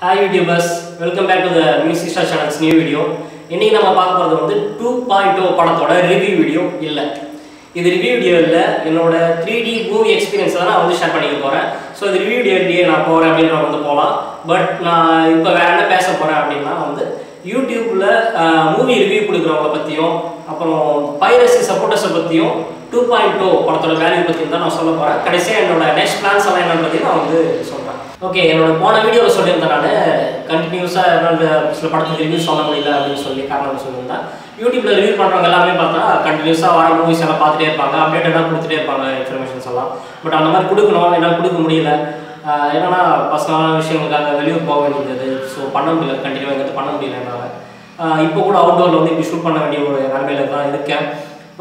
Hi youtubers welcome back to the music star channels new video இன்றைக்கி நம்ம பார்க்க போகிறது வந்து டூ பாயிண்ட் ஓ படத்தோட ரிவ்யூ வீடியோ இல்லை. இது ரிவ்யூ வீடியோ இல்லை என்னோட த்ரீ டி மூவி எக்ஸ்பீரியன்ஸ் தான் நான் வந்து ஷேர் பண்ணிக்க போகிறேன் ஸோ இது ரிவ்யூ வீடியோ இல்லையே நான் போகிறேன் அப்படின்ற வந்து போகலாம் பட் நான் இப்போ வேற என்ன பேச போகிறேன் அப்படின்னா வந்து யூடியூப்பில் மூவி ரிவ்யூ கொடுக்குறவங்கள பற்றியும் அப்புறம் பைரசி சப்போர்ட்டர்ஸை பற்றியும் டூ பாயிண்ட் டூ படத்தோட வேல்யூ பற்றியும் தான் நான் சொல்ல போகிறேன் கடைசியாக என்னோட நெக்ஸ்ட் பிளான்ஸ் எல்லாம் என்னன்றதையும் நான் வந்து சொல்கிறேன் ஓகே என்னோட போன வீடியோவில் சொல்லியிருந்தேன் நான். கண்டினியூஸாக என்னால் சில படத்துக்கு ரிவ்யூ சொல்ல முடியல அப்படின்னு சொல்லி காரணம் சொல்லியிருந்தேன். யூடியூப்ல ரிவ்யூ பண்ணுறவங்க எல்லாமே பார்த்தா கண்டினியூஸாக வர மூவிஸ் எல்லாம் பார்த்துட்டே இருப்பாங்க அப்டேட்டடாக கொடுத்துட்டே இருப்பாங்க இன்ஃபர்மேஷன்ஸ் எல்லாம். பட் அந்த மாதிரி கொடுக்கணும் என்னால் கொடுக்க முடியல. என்னன்னா பர்சனலான விஷயங்களுக்காக வெளியூர் போக வேண்டியது ஸோ பண்ண முடியல. கண்டினியூவாக எங்கிட்ட பண்ண முடியல என்னால். இப்போ கூட அவுட்டோரில் வந்து இப்படி ஷூட் பண்ண வேண்டிய ஒரு நிலைமையில தான் இருக்கேன்.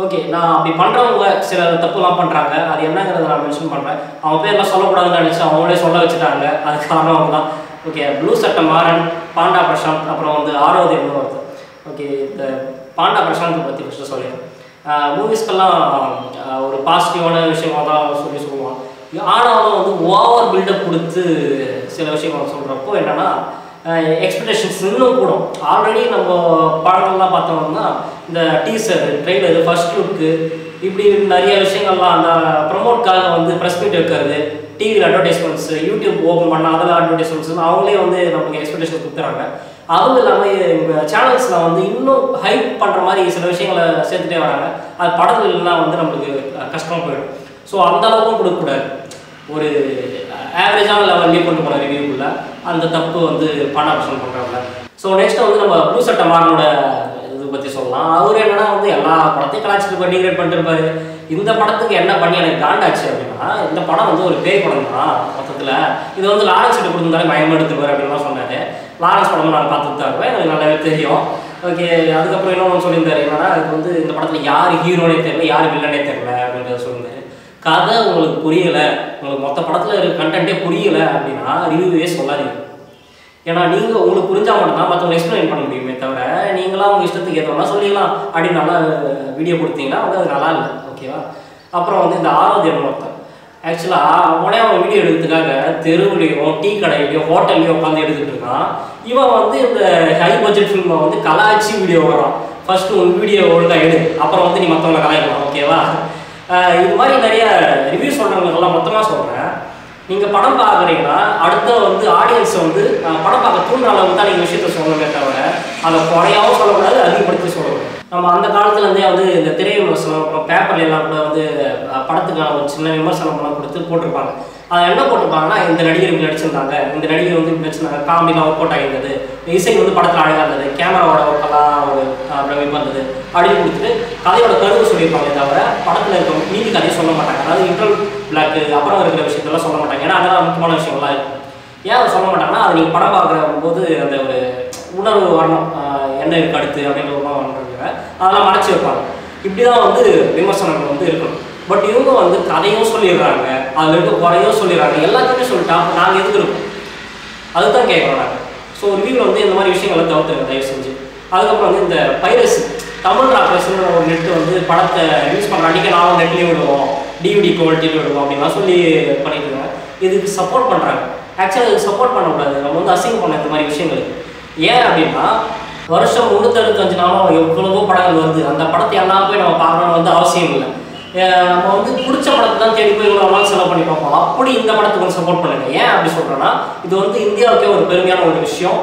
ஓகே நான் அப்படி பண்ணுறவங்க சில தப்புலாம் பண்ணுறாங்க அது என்னங்கிறத நான் மென்ஷன் பண்ணுறேன் அவங்க பேர்லாம் சொல்லக்கூடாதுன்னு நினச்சி அவங்களே சொல்ல வச்சுட்டாங்க. அதுக்கு காரணம் அவங்க தான் ஓகே ப்ளூ சட்டை மாறன் பாண்டா பிரசாந்த் அப்புறம் வந்து ஆரோதி ஒருத்தர். ஓகே இந்த பாண்டா பிரசாந்தை பற்றி ஃபஸ்ட்டு சொல்லிடுறேன். மூவிஸ்க்கெல்லாம் ஒரு பாசிட்டிவான விஷயமா தான் சொல்லி சொல்லுவான் ஆனாலும் வந்து ஓவர் பில்டப் கொடுத்து சில விஷயங்கள் சொல்கிறப்போ என்னென்னா எக்ஸ்பெக்டேஷன்ஸ் இன்னும் கூடும். ஆல்ரெடி நம்ம படங்கள்லாம் பார்த்தோம்னா இந்த டீசர் ட்ரெய்லர் ஃபர்ஸ்ட் லுக்கு இப்படி நிறைய விஷயங்கள்லாம் அந்த ப்ரமோட்காக வந்து ப்ரெஸ் மீட் வைக்கிறது டிவியில் அட்வர்டைஸ்மெண்ட்ஸ் யூடியூப் ஓப்பன் பண்ண அதில் அட்வர்டைஸ்மெண்ட்ஸ் அவங்களே வந்து நமக்கு எக்ஸ்பெக்டேஷன் கொடுத்துறாங்க. அதுவும் இல்லாமல் சேனல்ஸில் வந்து இன்னும் ஹைப் பண்ணுற மாதிரி சில விஷயங்களை சேர்த்துட்டே வராங்க. அது படங்கள் இல்லைன்னா வந்து நம்மளுக்கு கஷ்டமாக போயிடும். ஸோ அந்த அளவுக்கும் கொடுக்கக்கூடாது. ஒரு ஆவரேஜான லெவல்லே கொண்டு போன ரிவ்யூக்குள்ளே அந்த தப்பு வந்து பண ஆப்ஷன் பண்ணுறாங்க ஸோ நெக்ஸ்ட் வந்து நம்ம ப்ளூ சட்டமானோட இது பற்றி சொல்லலாம். அவர் என்னன்னா வந்து எல்லா படத்தையும் கலாச்சிட்டு பண்ணி பண்ணிட்டு பண்ணிருப்பாரு இந்த படத்துக்கு என்ன பண்ணி எனக்கு காண்டாச்சு அப்படின்னா இந்த படம் வந்து ஒரு பேய் படம் தான் மொத்தத்தில். இது வந்து லாரன்ஸ் கிட்ட கொடுத்துருந்தாலே மயமா எடுத்துருவாரு அப்படின்லாம் சொன்னார். லாரன்ஸ் படமும் நான் பார்த்துட்டு தான் இருப்பேன் எனக்கு நல்லாவே தெரியும். ஓகே அதுக்கப்புறம் இன்னொன்று சொல்லியிருந்தாரு என்னன்னா அதுக்கு வந்து இந்த படத்தில் யார் ஹீரோனே தெரியல யார் வில்லனே தெரியல அப்படின்னு கதை உங்களுக்கு புரியலை உங்களுக்கு மொத்த படத்தில் இருக்க கண்டென்ட்டே புரியலை அப்படின்னா ரிவ்யூவே சொல்லாதீங்க. ஏன்னா நீங்கள் உங்களுக்கு புரிஞ்சா மட்டும்தான் மற்றவங்க எக்ஸ்பிளைன் பண்ண முடியுமே தவிர நீங்களாம் உங்கள் இஷ்டத்துக்கு ஏற்றோம்னா சொல்லிக்கலாம் அப்படின்னு நல்லா வீடியோ கொடுத்தீங்கன்னா வந்து அது நல்லா இல்லை. ஓகேவா அப்புறம் வந்து இந்த ஆரோக்கியம் ஒருத்தன். ஆக்சுவலாக அவனே அவன் வீடியோ எடுக்கிறதுக்காக தெருவுலையும் டீ கடையிலையும் ஹோட்டல்லையும் உட்காந்து எடுத்துகிட்டு இருக்கான். இவன் வந்து இந்த ஹை பட்ஜெட் ஃபிலிமை வந்து கலாய்ச்சி வீடியோ வரான் ஃபர்ஸ்ட் உன் வீடியோ ஒழுங்காக எடு. அப்புறம் வந்து நீ மற்றவங்களை கலாய்க்கலாம். ஓகேவா இது மாதிரி நிறைய ரிவ்யூ சொல்கிறவங்களுக்கெல்லாம் மொத்தமாக சொல்கிறேன் நீங்கள் படம் பார்க்குறீங்கன்னா அடுத்த வந்து ஆடியன்ஸ் வந்து படம் பார்க்க தூண்டுற அளவுக்கு தான் நீங்கள் விஷயத்த சொல்லணுமே தவிர அதை குறையாகவும் சொல்லக்கூடாது அதிகப்படுத்தி சொல்லணும் நம்ம அந்த காலத்துலேருந்தே வந்து இந்த திரை விமர்சனம் அப்புறம் பேப்பர்ல எல்லாம் கூட வந்து படத்துக்கான ஒரு சின்ன விமர்சனம்லாம் கொடுத்து போட்டிருப்பாங்க. அதை என்ன போட்டிருப்பாங்கன்னா இந்த நடிகர் இப்படி நடிச்சிருந்தாங்க இந்த நடிகர் வந்து இப்படி நடிச்சிருந்தாங்க காமெடிலாம் ஒர்க் அவுட் ஆகிருந்தது இசை வந்து படத்தில் அழகாக இருந்தது கேமராவோட ஒர்க்கெல்லாம் ஒரு பிரமிப்பு வந்தது அப்படின்னு கொடுத்துட்டு கதையோட கருவு சொல்லியிருப்பாங்க தவிர படத்தில் இருக்க மீதி கதையை சொல்ல மாட்டாங்க அதாவது இன்டர்வல் பிளாக்கு அப்புறம் இருக்கிற விஷயத்தெல்லாம் சொல்ல மாட்டாங்க. ஏன்னா அதெல்லாம் முக்கியமான விஷயங்கள்லாம் இருக்கும் ஏன் அதை சொல்ல மாட்டாங்கன்னா அது நீங்கள் படம் பார்க்குற போது அந்த ஒரு உணர்வு வரணும். என்ன இருக்குது அடுத்து அப்படின்ற ஒரு வரணுங்க அதெல்லாம் மறைச்சி வைப்பாங்க. இப்படி தான் வந்து விமர்சனங்கள் வந்து இருக்கணும். பட் இவங்க வந்து கதையும் சொல்லிடுறாங்க. அதில் இருக்க குறையும் சொல்லிடுறாங்க. எல்லாத்தையுமே சொல்லிட்டா நாங்கள் எதுக்கு இருக்கோம்? அதுதான் கேட்குறோம் நாங்கள் ஸோ ரிவியூவில் வந்து இந்த மாதிரி விஷயங்களை தவிர்த்துருங்க தயவு செஞ்சு. அதுக்கப்புறம் வந்து இந்த பைரசி தமிழ் ராக்கர்ஸ்னு ஒரு நெட்டு வந்து படத்தை ரிலீஸ் பண்ணுற அன்றைக்கி நானும் நெட்லேயும் விடுவோம். டிவிடி குவாலிட்டியில் விடுவோம் அப்படிலாம் சொல்லி பண்ணிட்டு இருக்காங்க இதுக்கு சப்போர்ட் பண்ணுறாங்க ஆக்சுவலாக இதுக்கு சப்போர்ட் பண்ணக்கூடாது. நம்ம வந்து அசிங்கம் பண்ண இந்த மாதிரி விஷயங்களுக்கு ஏன் அப்படின்னா வருஷம் முன்னூத்தறுபத்தஞ்சு நாளும் எவ்வளவோ படங்கள் வருது. அந்த படத்தை எல்லாம் போய் நம்ம பார்க்கணும்னு வந்து அவசியம் இல்லை. நம்ம வந்து பிடிச்ச படத்தை தான் தேடி போய் இவ்வளோ நாள் செலவு பண்ணி பார்ப்போம். அப்படி இந்த படத்துக்கு வந்து சப்போர்ட் பண்ணுங்க. ஏன் அப்படி சொல்கிறேன்னா இது வந்து இந்தியாவுக்கே ஒரு பெருமையான ஒரு விஷயம்.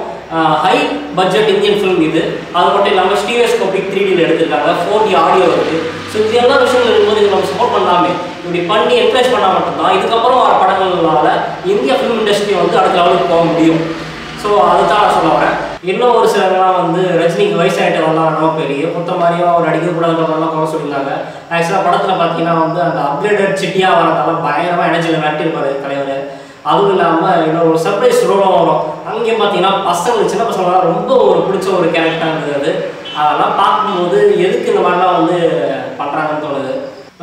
ஹை பட்ஜெட் இந்தியன் ஃபிலிம் இது. அது மட்டும் இல்லாமல் ஸ்டீரியோஸ்கோபிக் த்ரீ டியில் எடுத்திருக்காங்க. ஃபோர் டி ஆடியோ இருக்குது ஸோ இது எல்லா விஷயங்கள் இருக்கும்போது இது நம்ம சப்போர்ட் பண்ணலாமே. இப்படி பண்ணி என்கரேஜ் பண்ணால் மட்டும்தான். இதுக்கப்புறம் வர படங்களால் இந்திய ஃபிலிம் இண்டஸ்ட்ரி வந்து அடுத்த லெவலுக்கு போக முடியும். ஸோ அதுதான் நான் சொல்ல வரேன். இன்னும் ஒரு சிலர்லாம் வந்து ரஜினிக்கு வயசாயிட்டவங்களாம் ரொம்ப பெரிய மொத்த மாதிரியும் அவர் நடிக்கக்கூடாதுன்றதெல்லாம் குறை சொல்லியிருந்தாங்க. ஆக்சுவலாக படத்தில் பார்த்தீங்கன்னா வந்து அந்த அப்கிரேடட் சிட்டியாக வரதால பயங்கரமாக எனர்ஜியில் மிரட்டிருப்பாரு தலைவர். அதுவும் இல்லாமல் இன்னொரு ஒரு சர்ப்ரைஸ் ரோலும் வரும். அங்கேயும் பார்த்தீங்கன்னா பசங்க சின்ன பசங்களாம் ரொம்ப ஒரு பிடிச்ச ஒரு கேரக்டராக இருந்தது அது. அதெல்லாம் பார்க்கும்போது எதுக்கு இந்த மாதிரிலாம் வந்து பண்ணுறாங்கன்னு தோணுது.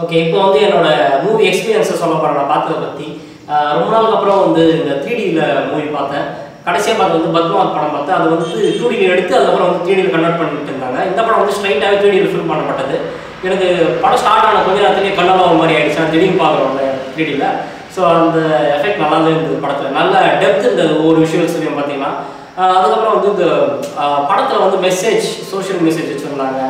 ஓகே இப்போ வந்து என்னோடய மூவி எக்ஸ்பீரியன்ஸை சொல்ல போகிறேன் நான் பார்த்ததை பற்றி ரொம்ப நாளுக்கு அப்புறம் வந்து இந்த த்ரீடியில் மூவி பார்த்தேன். கடைசியாக பார்த்து வந்து பத்மாவத் படம் பார்த்தேன். அது வந்து டூ டியில் எடுத்து அதுக்கப்புறம் வந்து த்ரீடியில் கன்வெர்ட் பண்ணிட்டு இருந்தாங்க. இந்த படம் வந்து ஸ்ட்ரைட்டாகவே த்ரீடியில் ஃபில் பண்ணப்பட்டது. எனக்கு படம் ஸ்டார்ட் ஆன கொஞ்ச நேரத்துலேயே கண்ணெல்லாம் ஒரு மாதிரி ஆகிடுச்சு நான் திடீர்னு பார்க்குறோம்ல த்ரீடியில் ஸோ அந்த எஃபெக்ட் நல்லாவே இருந்தது படத்தில். நல்ல டெப்த் இருந்தது ஒவ்வொரு விஷுவல்ஸ்லையும் பார்த்தீங்கன்னா. அதுக்கப்புறம் வந்து இந்த படத்தில் வந்து மெசேஜ் சோஷியல் மெசேஜ் வச்சுருந்தாங்க.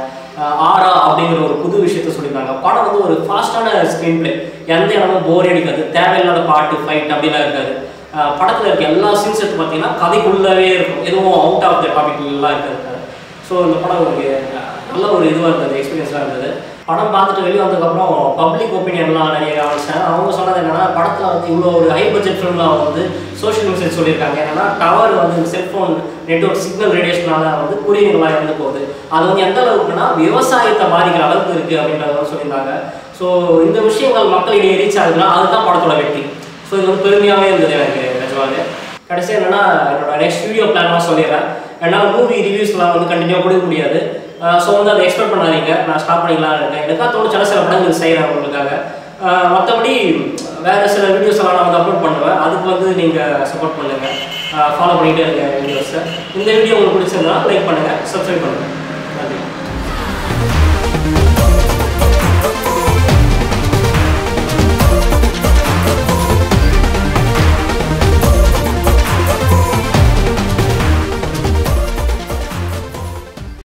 ஆரா அப்படிங்கிற ஒரு புது விஷயத்த சொல்லியிருந்தாங்க. படம் வந்து ஒரு ஃபாஸ்டான ஸ்க்ரீன் பிளே எந்த இடமும் போர் அடிக்காது. தேவையில்லாத பாட்டு ஃபைட் அப்படிலாம் இருக்காது. படத்தில் இருக்க எல்லா சீன்ஸ் எடுத்து பார்த்தீங்கன்னா கதைக்குள்ளவே இருக்கும். எதுவும் அவுட் ஆஃப் த டாபிக்லாம் இருக்காது. ஸோ இந்த படம் ஒரு நல்ல ஒரு இதுவாக இருந்தது எக்ஸ்பீரியன்ஸாக இருந்தது. படம் பார்த்துட்டு வெளியே வந்ததுக்கப்புறம் பப்ளிக் ஒப்பீனியன்லாம் நிறைய கவனிச்சேன் அவங்க சொன்னது என்னன்னா படத்தில் வந்து இவ்வளோ ஒரு ஹை பட்ஜெட் ஃபிலிமில் வந்து சோஷியல் மெசேஜ் சொல்லியிருக்காங்க. என்னன்னா டவர் வந்து செல்ஃபோன் நெட்ஒர்க் சிக்னல் ரேடியேஷனால வந்து குடிநீர்களாக இறந்து போகுது. அது வந்து எந்த அளவுக்குன்னா விவசாயத்தை பாதிக்கிற அளவுக்கு இருக்குது அப்படின்றத சொல்லியிருந்தாங்க. ஸோ இந்த விஷயங்கள் மக்களிடையே ரீச் ஆகுதுன்னா அதுதான் படத்தோட வெற்றி. ஸோ இது வந்து பெருமையாகவே இருந்தது எனக்கு நிஜமாவே. கடைசியாக என்னென்னா என்னோட நெக்ஸ்ட் வீடியோ பிளான்லாம் சொல்லிடுறேன். என்னால் மூவி ரிவ்யூஸ்லாம் வந்து கண்டினியூவாக கொடுக்க முடியாது. ஸோ வந்து அதை எக்ஸ்பெக்ட் பண்ணாதீங்க. நான் ஸ்டாப் பண்ணிக்கலாம் இருக்கேன். எனக்காக தோணுச்சால சில படங்கள் செய்கிறேன் உங்களுக்காக. மற்றபடி வேறு சில வீடியோஸ் எல்லாம் நான் வந்து அப்லோட் பண்ணுவேன். அதுக்கு வந்து நீங்கள் சப்போர்ட் பண்ணுங்கள் ஃபாலோ பண்ணிகிட்டே இருங்க வீடியோஸை இந்த வீடியோ உங்களுக்கு பிடிச்சிருந்தா லைக் பண்ணுங்கள் சப்ஸ்கிரைப் பண்ணுங்கள்